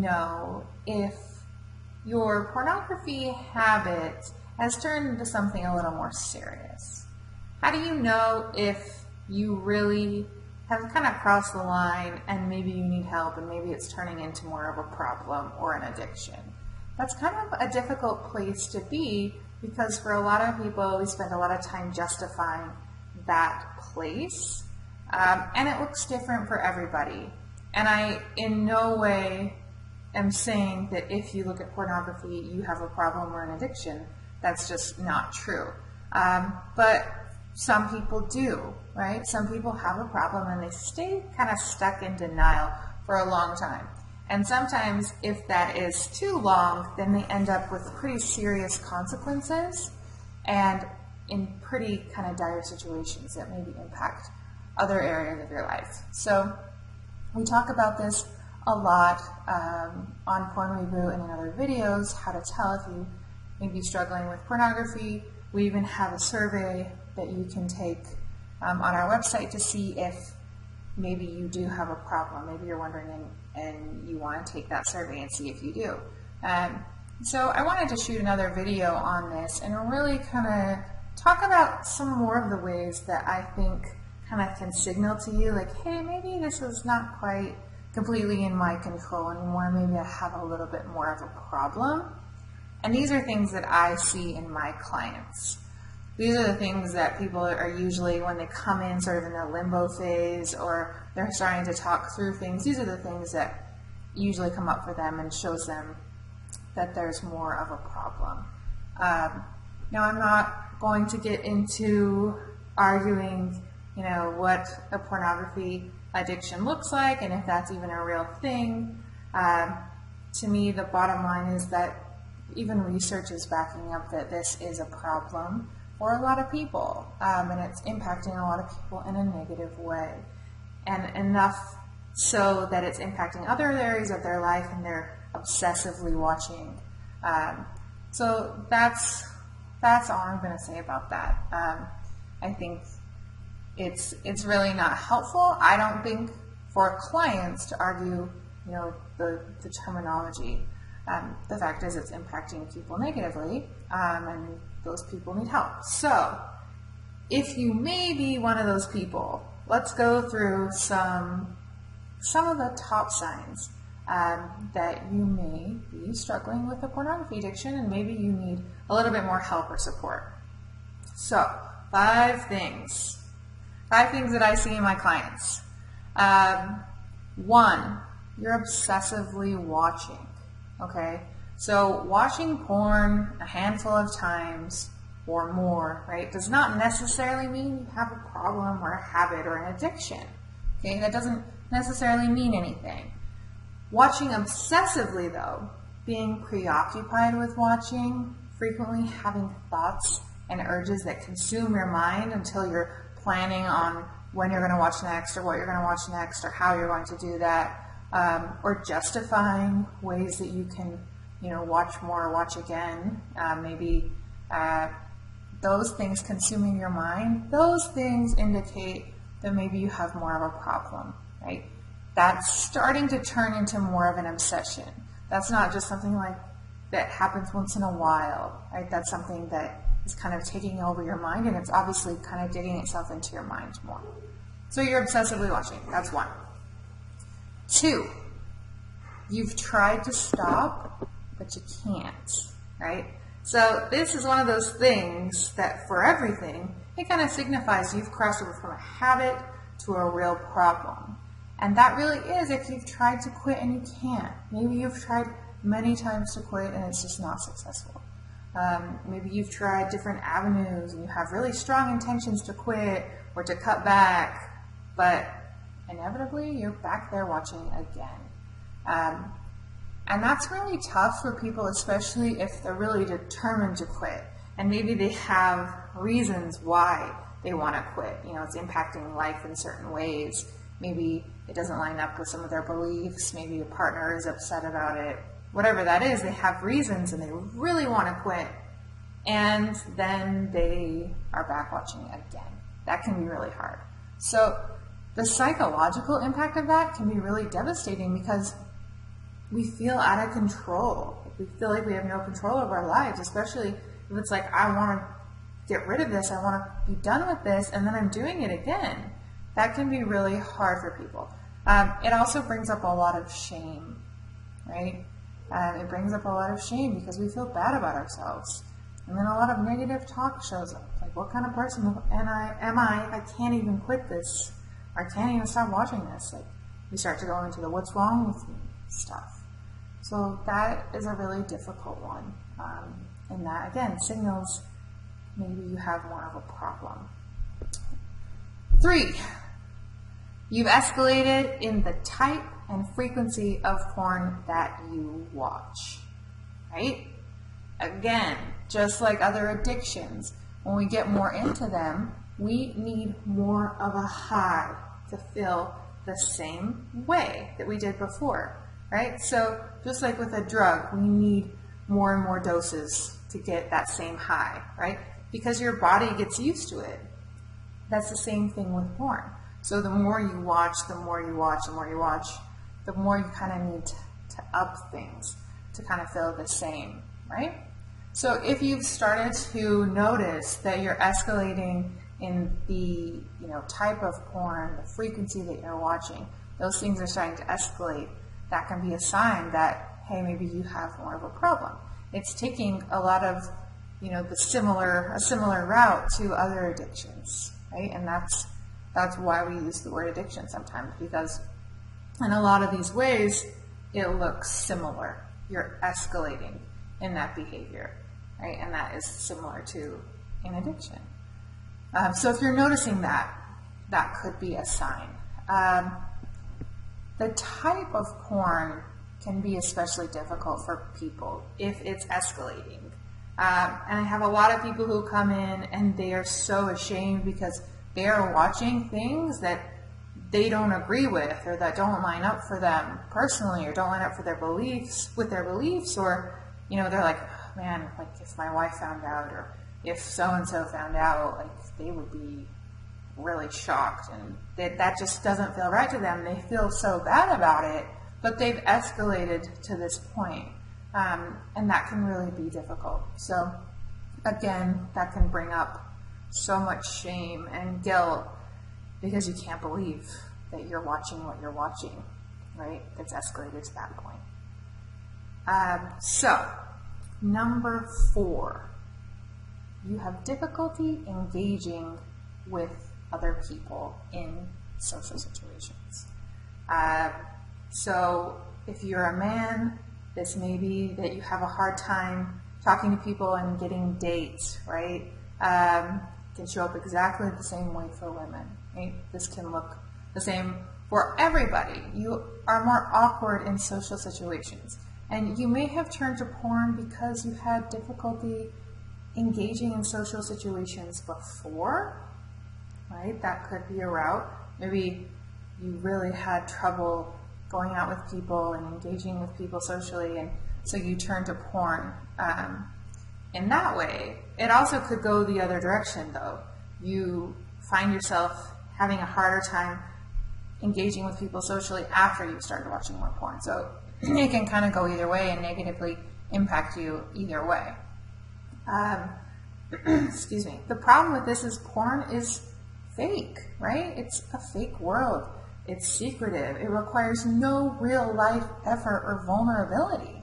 know if your pornography habit has turned into something a little more serious? How do you know if you really have kind of crossed the line and maybe you need help and maybe it's turning into more of a problem or an addiction? That's kind of a difficult place to be because for a lot of people, we spend a lot of time justifying that place. Um, and it looks different for everybody. And I, in no way, am saying that if you look at pornography, you have a problem or an addiction. That's just not true. Um, but some people do, right? Some people have a problem and they stay kind of stuck in denial for a long time. And sometimes, if that is too long, then they end up with pretty serious consequences and in pretty kind of dire situations that maybe impact other areas of your life. So, we talk about this a lot um, on Porn Reboot and in other videos how to tell if you may be struggling with pornography. We even have a survey that you can take um, on our website to see if maybe you do have a problem. Maybe you're wondering and, and you want to take that survey and see if you do. Um, so I wanted to shoot another video on this and really kind of talk about some more of the ways that I think kind of can signal to you like, hey, maybe this is not quite completely in my control anymore. Maybe I have a little bit more of a problem. And these are things that I see in my clients these are the things that people are usually when they come in sort of in a limbo phase or they're starting to talk through things these are the things that usually come up for them and shows them that there's more of a problem um, now i'm not going to get into arguing you know what a pornography addiction looks like and if that's even a real thing um, to me the bottom line is that even research is backing up that this is a problem for a lot of people, um, and it's impacting a lot of people in a negative way, and enough so that it's impacting other areas of their life, and they're obsessively watching. Um, so that's that's all I'm going to say about that. Um, I think it's it's really not helpful. I don't think for clients to argue, you know, the, the terminology. Um, the fact is, it's impacting people negatively, um, and those people need help. So, if you may be one of those people, let's go through some some of the top signs um, that you may be struggling with a pornography addiction, and maybe you need a little bit more help or support. So, five things. Five things that I see in my clients. Um, one, you're obsessively watching. Okay, so watching porn a handful of times or more, right, does not necessarily mean you have a problem or a habit or an addiction. Okay, that doesn't necessarily mean anything. Watching obsessively, though, being preoccupied with watching, frequently having thoughts and urges that consume your mind until you're planning on when you're going to watch next or what you're going to watch next or how you're going to do that, um, or justifying ways that you can you know, watch more, watch again, uh, maybe uh, those things consuming your mind, those things indicate that maybe you have more of a problem, right? That's starting to turn into more of an obsession. That's not just something like that happens once in a while, right? That's something that is kind of taking over your mind and it's obviously kind of digging itself into your mind more. So you're obsessively watching. That's one. Two, you've tried to stop but you can't, right? So this is one of those things that for everything, it kind of signifies you've crossed over from a habit to a real problem. And that really is if you've tried to quit and you can't. Maybe you've tried many times to quit and it's just not successful. Um, maybe you've tried different avenues and you have really strong intentions to quit or to cut back, but inevitably you're back there watching again. Um, and that's really tough for people, especially if they're really determined to quit. And maybe they have reasons why they want to quit. You know, it's impacting life in certain ways. Maybe it doesn't line up with some of their beliefs. Maybe a partner is upset about it. Whatever that is, they have reasons and they really want to quit. And then they are back watching again. That can be really hard. So the psychological impact of that can be really devastating because we feel out of control. We feel like we have no control over our lives, especially if it's like, I want to get rid of this, I want to be done with this, and then I'm doing it again. That can be really hard for people. Um, it also brings up a lot of shame, right? Um, it brings up a lot of shame because we feel bad about ourselves. And then a lot of negative talk shows up. Like, what kind of person am I? Am I? I can't even quit this. I can't even stop watching this. Like, we start to go into the "what's wrong with me" stuff. So that is a really difficult one. Um, and that again signals maybe you have more of a problem. Three, you've escalated in the type and frequency of porn that you watch. Right? Again, just like other addictions, when we get more into them, we need more of a high to feel the same way that we did before, right? So just like with a drug, we need more and more doses to get that same high, right? Because your body gets used to it. That's the same thing with porn. So the more you watch, the more you watch, the more you watch, the more you kind of need to, to up things to kind of feel the same, right? So if you've started to notice that you're escalating in the you know type of porn, the frequency that you're watching, those things are starting to escalate. That can be a sign that hey, maybe you have more of a problem. It's taking a lot of you know the similar a similar route to other addictions, right? And that's that's why we use the word addiction sometimes because in a lot of these ways it looks similar. You're escalating in that behavior, right? And that is similar to an addiction. Um, so if you're noticing that, that could be a sign. Um, the type of porn can be especially difficult for people if it's escalating. Um, and I have a lot of people who come in and they are so ashamed because they are watching things that they don't agree with or that don't line up for them personally or don't line up for their beliefs with their beliefs or you know they're like oh, man like if my wife found out or if so and so found out like they would be really shocked and that, that just doesn't feel right to them. They feel so bad about it, but they've escalated to this point. Um, and that can really be difficult. So again, that can bring up so much shame and guilt because you can't believe that you're watching what you're watching, right? That's escalated to that point. Um, so, number four, you have difficulty engaging with other people in social situations. Uh, so if you're a man, this may be that you have a hard time talking to people and getting dates, right? Um, can show up exactly the same way for women. Right? This can look the same for everybody. You are more awkward in social situations. And you may have turned to porn because you had difficulty engaging in social situations before, right? That could be a route. Maybe you really had trouble going out with people and engaging with people socially, and so you turned to porn. Um, in that way, it also could go the other direction, though. You find yourself having a harder time engaging with people socially after you started watching more porn. So it can kind of go either way and negatively impact you either way. Um, excuse me. The problem with this is porn is fake, right? It's a fake world. It's secretive. It requires no real life effort or vulnerability.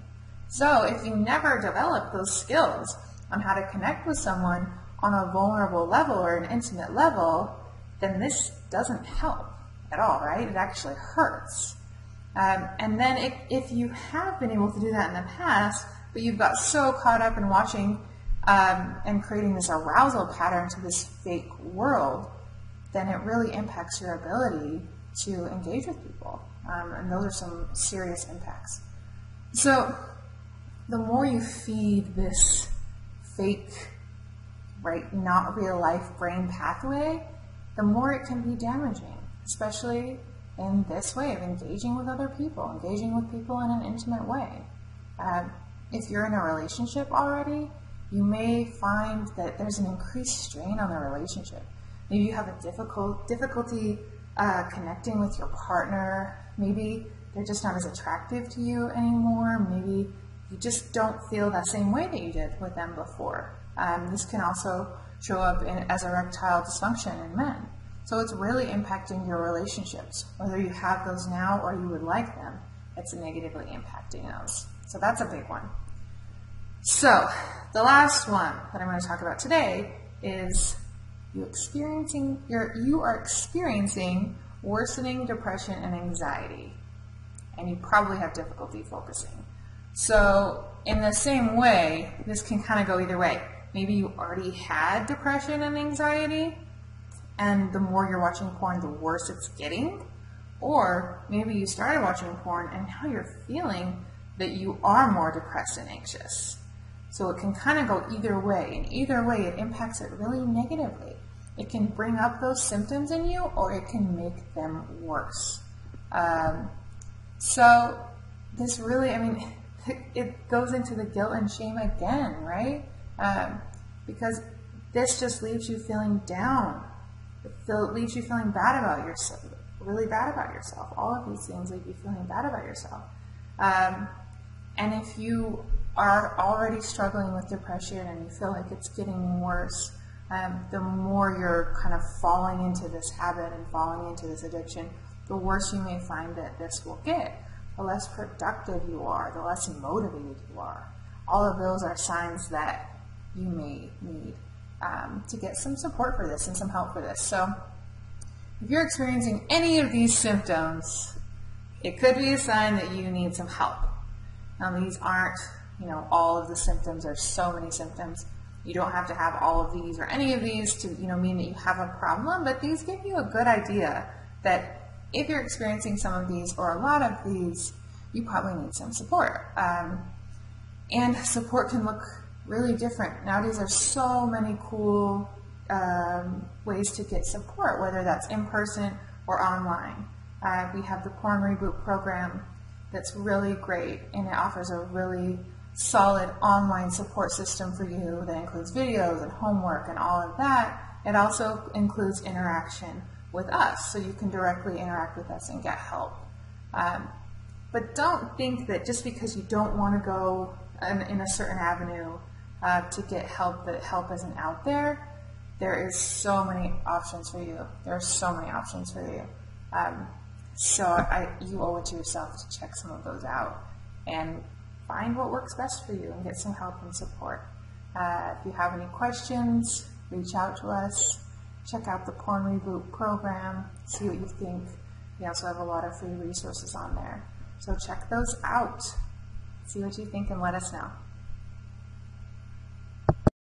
So if you never develop those skills on how to connect with someone on a vulnerable level or an intimate level, then this doesn't help at all, right? It actually hurts. Um, and then if, you have been able to do that in the past, but you've got so caught up in watching um, and creating this arousal pattern to this fake world, then it really impacts your ability to engage with people. Um, and those are some serious impacts. So, the more you feed this fake, right, not real life brain pathway, the more it can be damaging, especially in this way of engaging with other people, engaging with people in an intimate way. Uh, if you're in a relationship already, you may find that there's an increased strain on the relationship. Maybe you have a difficult difficulty uh, connecting with your partner. Maybe they're just not as attractive to you anymore. Maybe you just don't feel that same way that you did with them before. Um, this can also show up in, as erectile dysfunction in men. So it's really impacting your relationships. Whether you have those now or you would like them, it's negatively impacting those. So that's a big one. So the last one that I'm going to talk about today is you experiencing you you are experiencing worsening depression and anxiety and you probably have difficulty focusing. So in the same way, this can kind of go either way. Maybe you already had depression and anxiety, and the more you're watching porn, the worse it's getting. Or maybe you started watching porn and now you're feeling that you are more depressed and anxious. So it can kind of go either way. And either way, it impacts it really negatively. It can bring up those symptoms in you or it can make them worse. Um, so this really, I mean, it goes into the guilt and shame again, right? Um, because this just leaves you feeling down. It leaves you feeling bad about yourself, really bad about yourself. All of these things leave you feeling bad about yourself. Um, and if you are already struggling with depression and you feel like it's getting worse, um, the more you're kind of falling into this habit and falling into this addiction, the worse you may find that this will get. The less productive you are, the less motivated you are. All of those are signs that you may need um, to get some support for this and some help for this. So, if you're experiencing any of these symptoms, it could be a sign that you need some help. Now, these aren't, you know, all of the symptoms. There's so many symptoms. You don't have to have all of these or any of these to, you know, mean that you have a problem, but these give you a good idea that if you're experiencing some of these or a lot of these, you probably need some support. Um, and support can look really different. Nowadays, there's so many cool um, ways to get support, whether that's in person or online. Uh, we have the Porn Reboot program that's really great, and it offers a really solid online support system for you that includes videos and homework and all of that. It also includes interaction with us, so you can directly interact with us and get help. Um, but don't think that just because you don't want to go in, in a certain avenue uh, to get help that help isn't out there. There is so many options for you. There are so many options for you. Um, so I, you owe it to yourself to check some of those out and find what works best for you and get some help and support. Uh, if you have any questions, reach out to us. Check out the Porn Reboot program. See what you think. We also have a lot of free resources on there. So check those out. See what you think and let us know.